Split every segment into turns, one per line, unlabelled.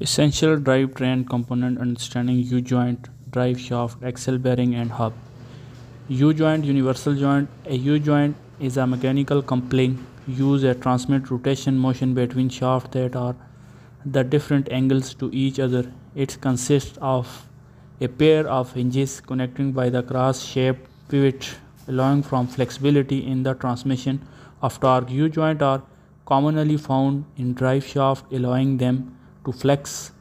Essential drivetrain component understanding U joint, drive shaft, axle bearing and hub. U joint universal joint. A U joint is a mechanical coupling used to transmit rotation motion between shafts that are the different angles to each other. It consists of a pair of hinges connecting by the cross shaped pivot allowing from flexibility in the transmission of torque. U joint are commonly found in drive shaft allowing them to flex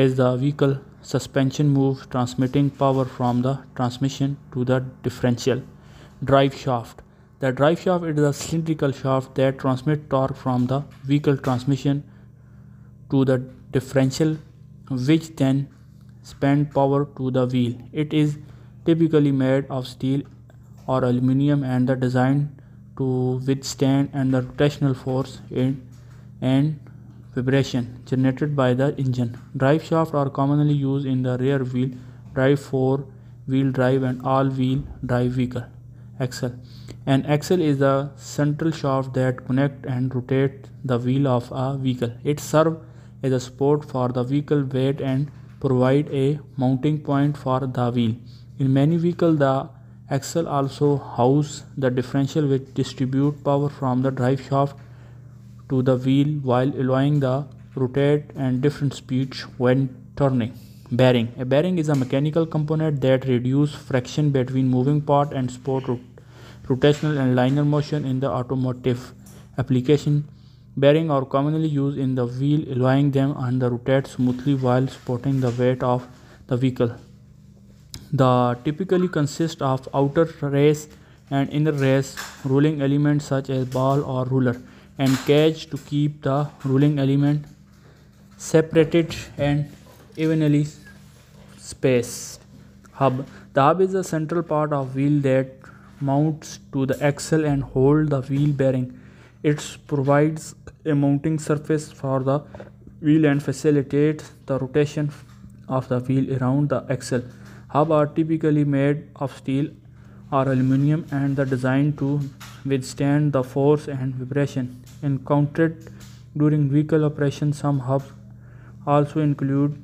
as the vehicle suspension moves transmitting power from the transmission to the differential drive shaft. The drive shaft is a cylindrical shaft that transmits torque from the vehicle transmission to the differential which then spend power to the wheel. It is typically made of steel or aluminum and designed to withstand and the rotational force in and vibration generated by the engine. Drive shafts are commonly used in the rear wheel drive, four wheel drive, and all wheel drive vehicle. Axle. An axle is the central shaft that connects and rotates the wheel of a vehicle. It serves as a support for the vehicle weight and provide a mounting point for the wheel. In many vehicles, the axle also houses the differential which distribute power from the drive shaft to the wheel while allowing the rotate and different speeds when turning. Bearing. A bearing is a mechanical component that reduces friction between moving part and support rotational and linear motion in the automotive application. Bearing are commonly used in the wheel allowing them and the rotate smoothly while supporting the weight of the vehicle. The typically consist of outer race and inner race rolling elements such as ball or roller and cage to keep the rolling element separated and evenly spaced. Hub. The hub is the central part of wheel that mounts to the axle and hold the wheel bearing. It provides a mounting surface for the wheel and facilitates the rotation of the wheel around the axle. Hub are typically made of steel or aluminum and are designed to withstand the force and vibration encountered during vehicle operation. Some hubs also include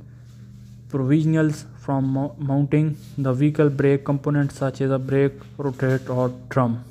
provisionals from mounting the vehicle brake components such as a brake rotor or drum.